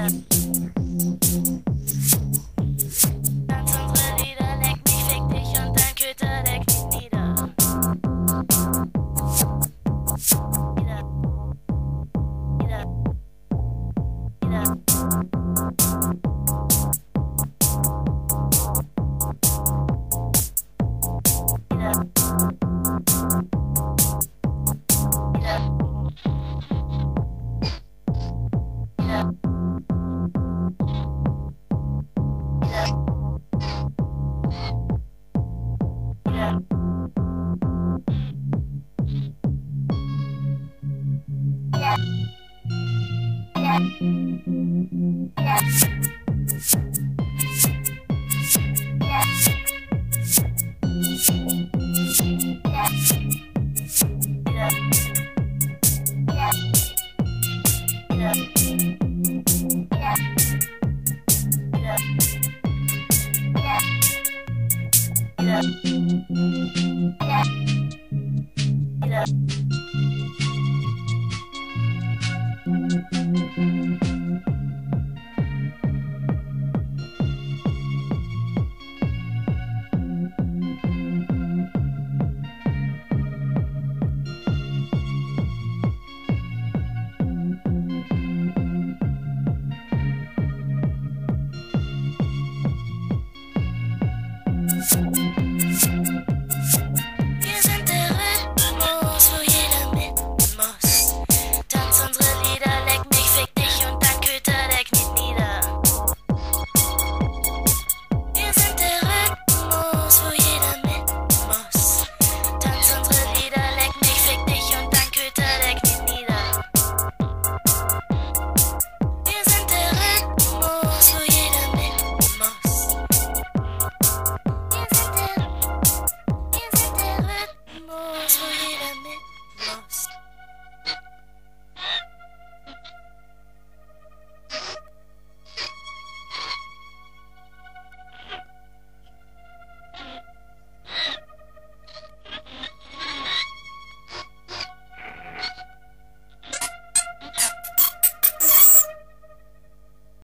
Tanz Yeah.